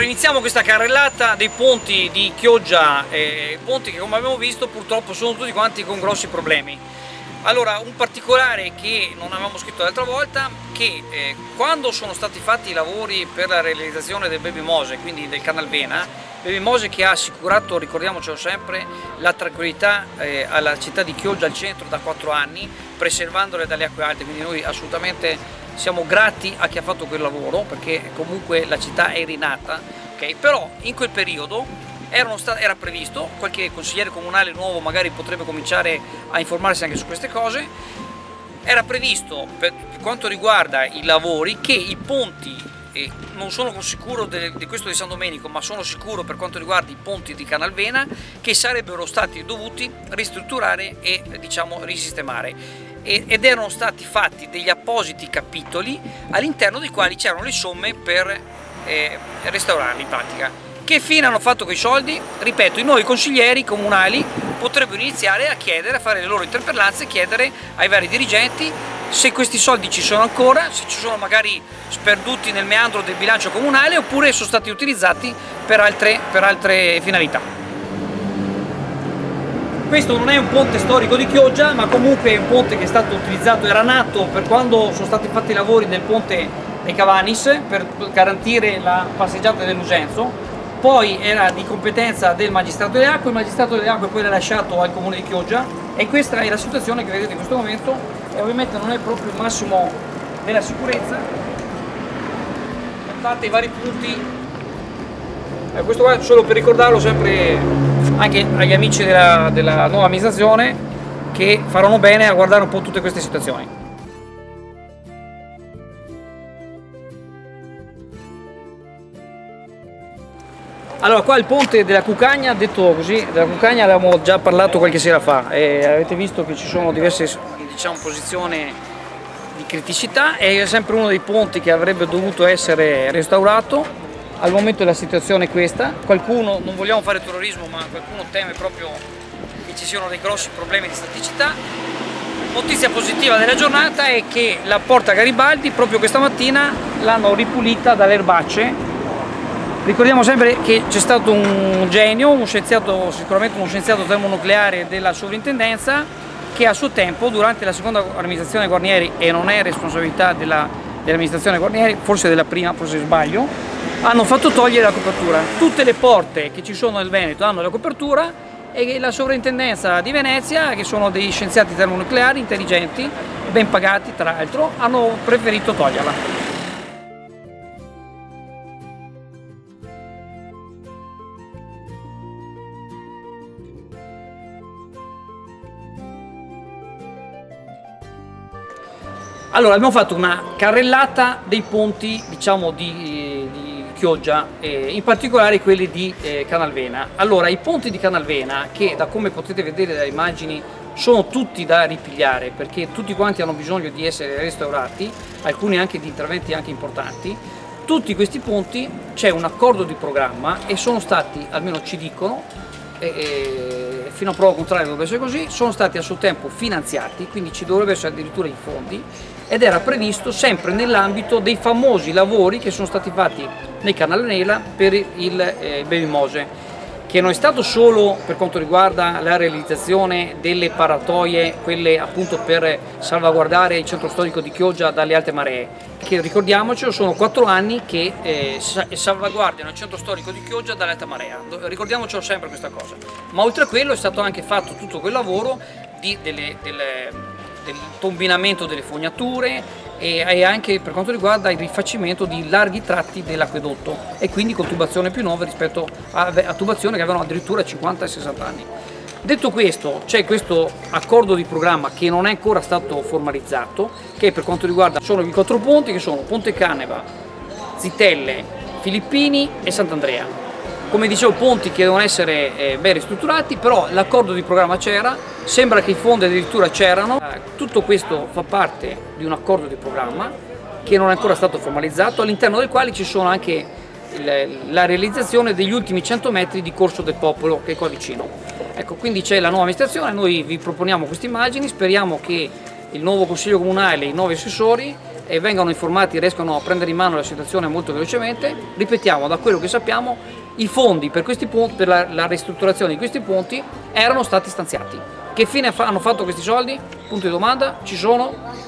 iniziamo questa carrellata dei ponti di Chioggia, eh, ponti che come abbiamo visto purtroppo sono tutti quanti con grossi problemi. Allora, un particolare che non avevamo scritto l'altra volta, che eh, quando sono stati fatti i lavori per la realizzazione del Baby Mose, quindi del Canal Vena, Baby Mose che ha assicurato, ricordiamocelo sempre, la tranquillità eh, alla città di Chioggia, al centro, da 4 anni, preservandole dalle acque alte, quindi noi assolutamente siamo grati a chi ha fatto quel lavoro perché comunque la città è rinata, okay? però in quel periodo era previsto, qualche consigliere comunale nuovo magari potrebbe cominciare a informarsi anche su queste cose, era previsto per quanto riguarda i lavori che i ponti, non sono sicuro di questo di San Domenico, ma sono sicuro per quanto riguarda i ponti di Canalvena, che sarebbero stati dovuti ristrutturare e diciamo risistemare ed erano stati fatti degli appositi capitoli all'interno dei quali c'erano le somme per eh, restaurarli in pratica. Che fine hanno fatto quei soldi? Ripeto, i nuovi consiglieri comunali potrebbero iniziare a chiedere, a fare le loro interpellanze, chiedere ai vari dirigenti se questi soldi ci sono ancora, se ci sono magari sperduti nel meandro del bilancio comunale oppure sono stati utilizzati per altre, per altre finalità. Questo non è un ponte storico di Chioggia, ma comunque è un ponte che è stato utilizzato, era nato per quando sono stati fatti i lavori del ponte dei Cavanis per garantire la passeggiata dell'Usenzo, poi era di competenza del magistrato delle acque, il magistrato delle acque poi l'ha lasciato al comune di Chioggia. E questa è la situazione che vedete in questo momento e ovviamente non è proprio il massimo della sicurezza. Guardate i vari punti, eh, questo qua solo per ricordarlo sempre anche agli amici della, della nuova amministrazione che faranno bene a guardare un po' tutte queste situazioni. Allora, qua il ponte della Cucagna, detto così, della Cucagna avevamo già parlato qualche sera fa e avete visto che ci sono diverse diciamo, posizioni di criticità, è sempre uno dei ponti che avrebbe dovuto essere restaurato al momento la situazione è questa, qualcuno, non vogliamo fare terrorismo, ma qualcuno teme proprio che ci siano dei grossi problemi di staticità. Notizia positiva della giornata è che la porta Garibaldi proprio questa mattina l'hanno ripulita dalle erbacce. Ricordiamo sempre che c'è stato un genio, un scienziato, sicuramente uno scienziato termonucleare della sovrintendenza che a suo tempo, durante la seconda amministrazione Guarnieri, e non è responsabilità dell'amministrazione dell Guarnieri, forse della prima, forse sbaglio, hanno fatto togliere la copertura. Tutte le porte che ci sono nel Veneto hanno la copertura e la sovrintendenza di Venezia, che sono dei scienziati termonucleari intelligenti, ben pagati tra l'altro, hanno preferito toglierla. Allora abbiamo fatto una carrellata dei ponti diciamo di, di Chioggia, eh, in particolare quelli di eh, Canalvena. Allora, i ponti di Canalvena, che da come potete vedere dalle immagini sono tutti da ripigliare perché tutti quanti hanno bisogno di essere restaurati, alcuni anche di interventi anche importanti, tutti questi ponti c'è un accordo di programma e sono stati, almeno ci dicono, eh, fino a prova contraria dovrebbe essere così, sono stati a suo tempo finanziati, quindi ci dovrebbero essere addirittura i fondi ed era previsto sempre nell'ambito dei famosi lavori che sono stati fatti nei Canale Nela per il eh, Baby Mose che non è stato solo per quanto riguarda la realizzazione delle paratoie, quelle appunto per salvaguardare il centro storico di Chioggia dalle alte maree, che ricordiamoci sono quattro anni che eh, salvaguardano il centro storico di Chioggia dalle alte marea, ricordiamocelo sempre questa cosa. Ma oltre a quello è stato anche fatto tutto quel lavoro di, delle, delle del tombinamento delle fognature e anche per quanto riguarda il rifacimento di larghi tratti dell'acquedotto e quindi con tubazione più nuove rispetto a, a tubazioni che avevano addirittura 50 e 60 anni. Detto questo, c'è questo accordo di programma che non è ancora stato formalizzato, che per quanto riguarda sono i quattro ponti che sono Ponte Caneva, Zitelle, Filippini e Sant'Andrea come dicevo ponti che devono essere eh, ben ristrutturati, però l'accordo di programma c'era, sembra che i fondi addirittura c'erano, eh, tutto questo fa parte di un accordo di programma che non è ancora stato formalizzato, all'interno del quale ci sono anche la realizzazione degli ultimi 100 metri di Corso del Popolo che è qua vicino. Ecco, quindi c'è la nuova amministrazione, noi vi proponiamo queste immagini, speriamo che il nuovo Consiglio Comunale, i nuovi assessori e vengano informati, riescono a prendere in mano la situazione molto velocemente. Ripetiamo, da quello che sappiamo, i fondi per, punti, per la, la ristrutturazione di questi punti erano stati stanziati. Che fine hanno fatto questi soldi? Punto di domanda, ci sono?